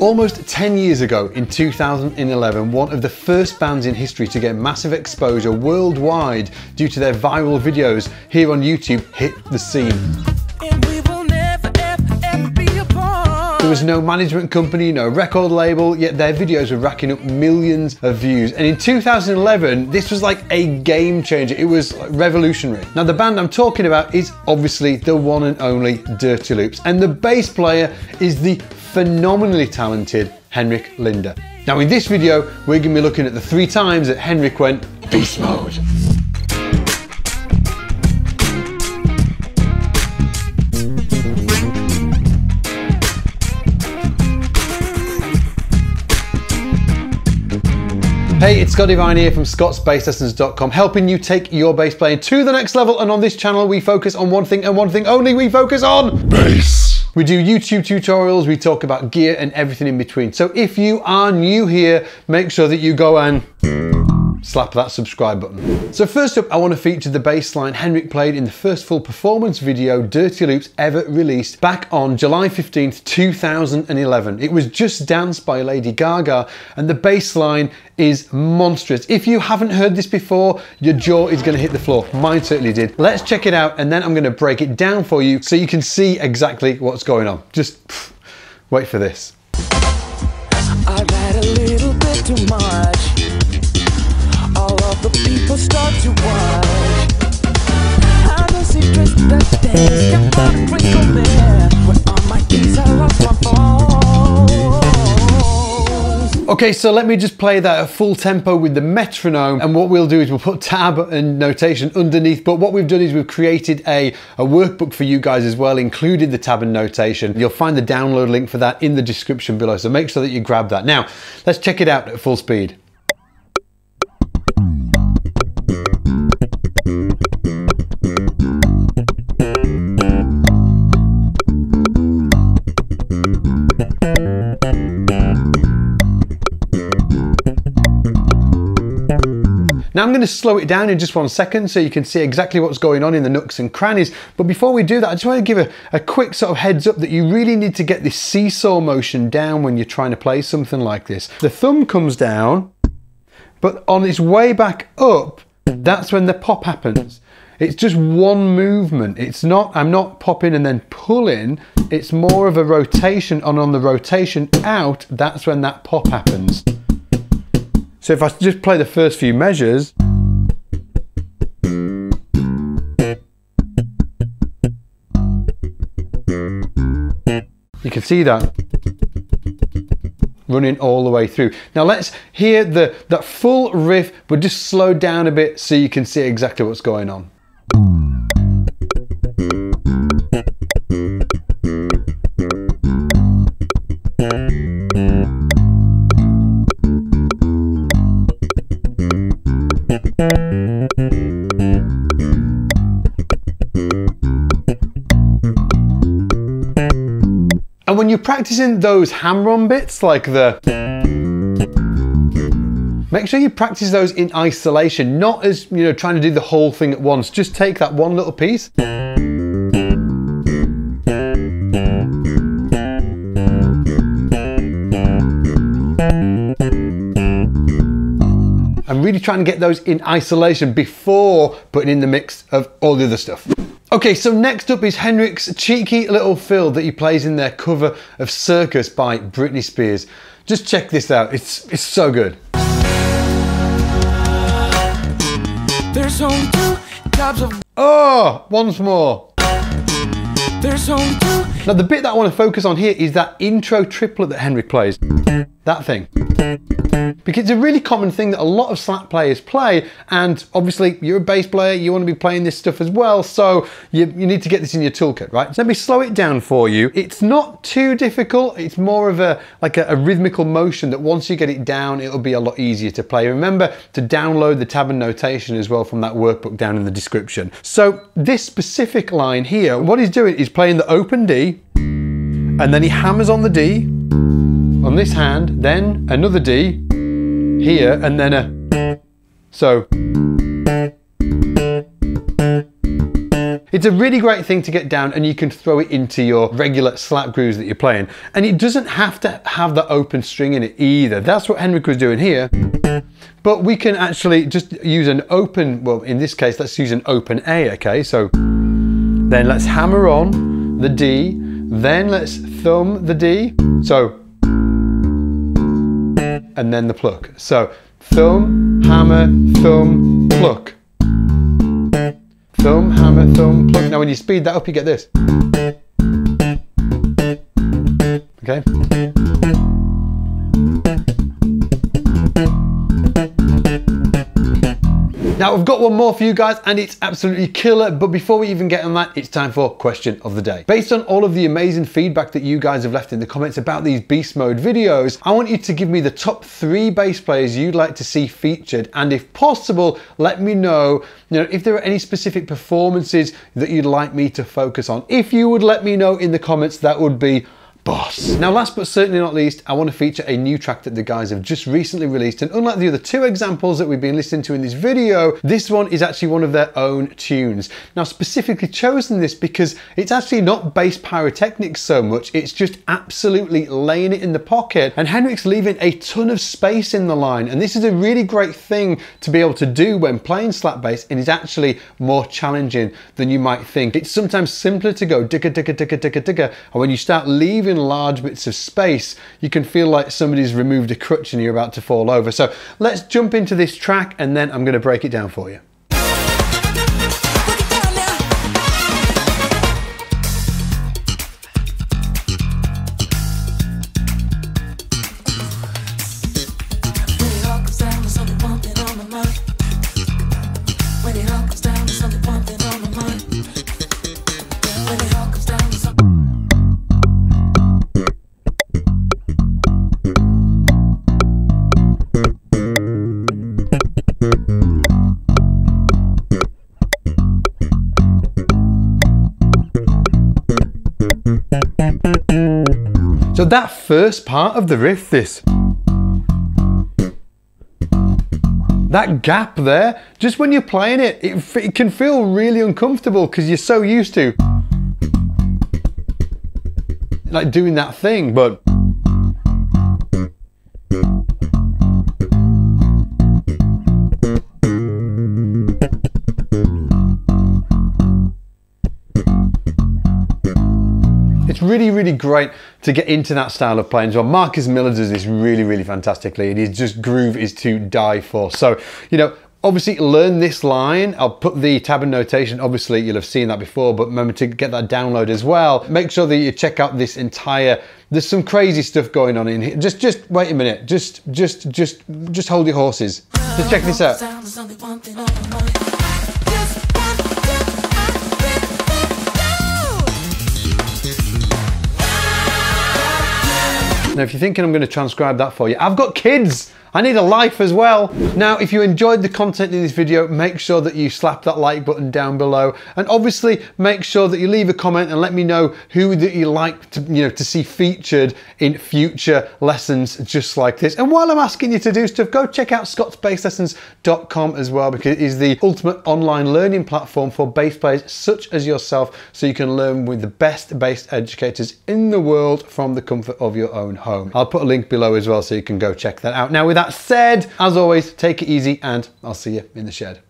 Almost 10 years ago, in 2011, one of the first bands in history to get massive exposure worldwide due to their viral videos here on YouTube hit the scene. There was no management company, no record label, yet their videos were racking up millions of views. And in 2011, this was like a game changer. It was revolutionary. Now, the band I'm talking about is obviously the one and only Dirty Loops. And the bass player is the phenomenally talented Henrik Linder. Now, in this video, we're gonna be looking at the three times that Henrik went beast mode. Hey, it's Scott Devine here from scottsbasslessons.com, helping you take your bass playing to the next level. And on this channel, we focus on one thing and one thing only. We focus on bass. We do YouTube tutorials, we talk about gear and everything in between. So if you are new here, make sure that you go and slap that subscribe button. So first up, I want to feature the bass line Henrik played in the first full performance video Dirty Loops ever released back on July 15th, 2011. It was Just Dance by Lady Gaga and the bass line is monstrous. If you haven't heard this before, your jaw is going to hit the floor. Mine certainly did. Let's check it out and then I'm going to break it down for you so you can see exactly what's going on. Just pff, wait for this. Had a little bit too much. Okay, so let me just play that at full tempo with the metronome. And what we'll do is we'll put tab and notation underneath. But what we've done is we've created a, a workbook for you guys as well, including the tab and notation. You'll find the download link for that in the description below. So make sure that you grab that. Now, let's check it out at full speed. Now I'm going to slow it down in just one second so you can see exactly what's going on in the nooks and crannies. But before we do that, I just want to give a, a quick sort of heads up that you really need to get this seesaw motion down when you're trying to play something like this. The thumb comes down, but on its way back up, that's when the pop happens. It's just one movement. It's not, I'm not popping and then pulling. It's more of a rotation and on the rotation out, that's when that pop happens. So if I just play the first few measures, you can see that running all the way through. Now let's hear the that full riff, but just slow down a bit so you can see exactly what's going on. You're practicing those hammer-on bits, like the... Make sure you practice those in isolation, not as, you know, trying to do the whole thing at once. Just take that one little piece. I'm really trying to get those in isolation before putting in the mix of all the other stuff. Okay, so next up is Henrik's cheeky little fill that he plays in their cover of Circus by Britney Spears. Just check this out, it's, it's so good. There's only two types of. Oh, once more. There's only two. Now the bit that I want to focus on here is that intro triplet that Henrik plays. That thing. Because it's a really common thing that a lot of slap players play, and obviously you're a bass player, you want to be playing this stuff as well, so you, you need to get this in your toolkit, right? So let me slow it down for you. It's not too difficult, it's more of a like a, a rhythmical motion that once you get it down, it'll be a lot easier to play. Remember to download the tab and notation as well from that workbook down in the description. So this specific line here, what he's doing is playing the open D, and then he hammers on the D, on this hand, then another D here, and then a. So. It's a really great thing to get down and you can throw it into your regular slap grooves that you're playing. And it doesn't have to have the open string in it either. That's what Henrik was doing here. But we can actually just use an open, well, in this case, let's use an open A, okay? So then let's hammer on the D, then let's thumb the D. So, and then the pluck. So thumb, hammer, thumb, pluck. Thumb, hammer, thumb, pluck. Now when you speed that up, you get this. Okay? Now I've got one more for you guys and it's absolutely killer, but before we even get on that, it's time for question of the day. Based on all of the amazing feedback that you guys have left in the comments about these beast mode videos, I want you to give me the top three bass players you'd like to see featured and if possible, let me know, you know if there are any specific performances that you'd like me to focus on. If you would let me know in the comments, that would be boss. Now last but certainly not least, I want to feature a new track that the guys have just recently released and unlike the other two examples that we've been listening to in this video, this one is actually one of their own tunes. Now specifically chosen this because it's actually not bass pyrotechnics so much, it's just absolutely laying it in the pocket and Henrik's leaving a ton of space in the line and this is a really great thing to be able to do when playing slap bass and is actually more challenging than you might think. It's sometimes simpler to go digga digga digga digga digga and when you start leaving large bits of space, you can feel like somebody's removed a crutch and you're about to fall over. So let's jump into this track and then I'm going to break it down for you. So that first part of the riff, this that gap there, just when you're playing it, it, it can feel really uncomfortable because you're so used to like doing that thing, but It's really, really great to get into that style of playing as well. Marcus Miller does this really, really fantastically, and his just groove is to die for. So, you know, obviously learn this line. I'll put the tab and notation, obviously you'll have seen that before, but remember to get that download as well. Make sure that you check out this entire, there's some crazy stuff going on in here. Just, just wait a minute. Just, just, just, just hold your horses. Just check this out. Now, if you're thinking I'm going to transcribe that for you, I've got kids. I need a life as well. Now, if you enjoyed the content in this video, make sure that you slap that like button down below. And obviously make sure that you leave a comment and let me know who that you like to, you know, to see featured in future lessons just like this. And while I'm asking you to do stuff, go check out scottsbasslessons.com as well, because it is the ultimate online learning platform for bass players such as yourself, so you can learn with the best bass educators in the world from the comfort of your own home. I'll put a link below as well so you can go check that out. Now, with that said, as always, take it easy and I'll see you in the shed.